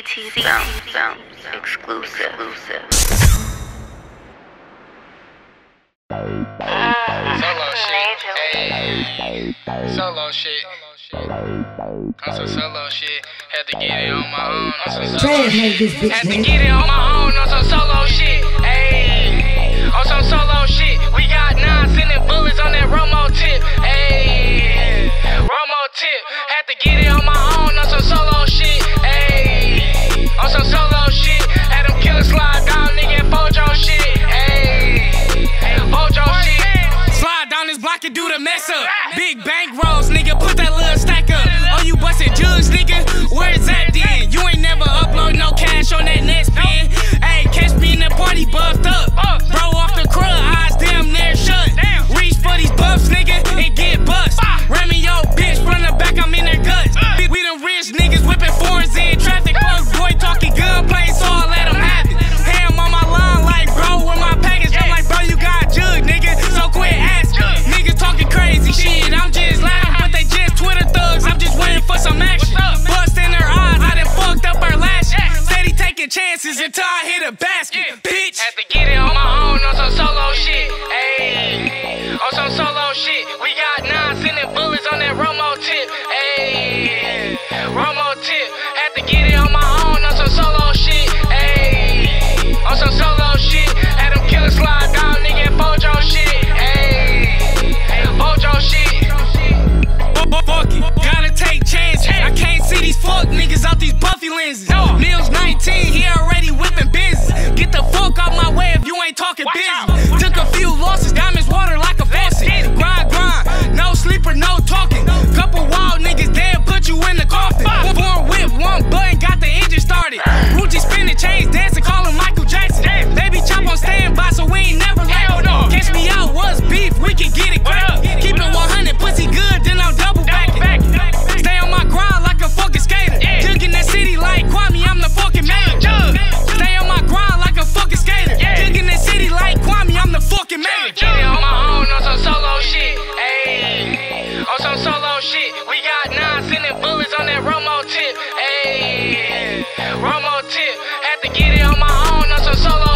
BTC bounce, bounce, exclusive. Solo shit. Hey. Solo shit. On some solo shit. Had to get it on my own. On some solo shit. make this bitch, Had to get it on my own. On some solo Big bank rolls, nigga, put that little stack up. Oh, you busted jugs, nigga? Where is that then? You ain't never taking chances until I hit a basket. Bitch. Had to get it on my own on some solo shit. Ayy. On some solo shit. We got nine sending bullets on that Romo tip. Ayy. Romo tip. Had to get it on my own on some solo 19, he already whipping business. Get the fuck out my way if you ain't talking business. Took a few Romo tip, ayy. Romo tip, had to get it on my own on some solo.